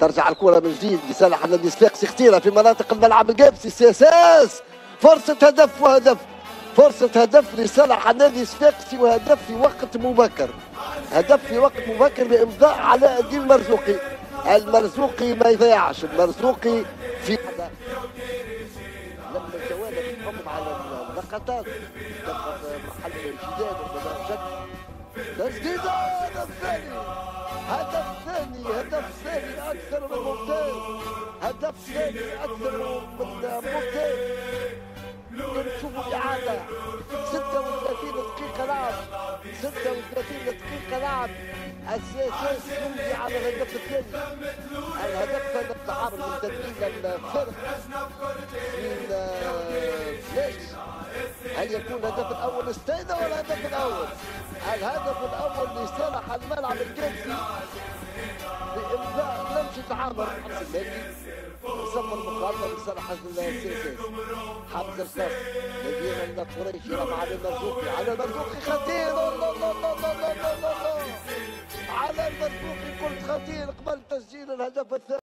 ترجع الكرة من جديد لصالح النادي الصفاقسي خطيرة في مناطق الملعب القابسي سياساس فرصة هدف وهدف. فرصة هدف لصالح النادي الصفاقسي وهدف في وقت مبكر. هدف في وقت مبكر بإمضاء علاء الدين المرزوقي. المرزوقي ما يضيعش. المرزوقي في لما الجوانب تحكم على اللقطات محل الجداد ولا تسديد هدف أكثر من ممتاز. هدف ثاني أكثر من ممتاز. نشوفوا الإعادة. 36 دقيقة لعب. 36 دقيقة لعب. أساس يمضي على الهدف الثاني. الهدف كان التعارض من الفرق من فلاش هل يكون الهدف الأول استيدا ولا الهدف الأول؟ الهدف الأول لصالح الملعب الكنسي بإمضاء لمسه عامر حمزه المالكي يسمى المخالفه لصالح السياسي. حمزة الصف نبينا القريشي مع المرزوقي على المرزوقي خطير. على المرزوقي كنت خطير. قبل تسجيل الهدف الثاني.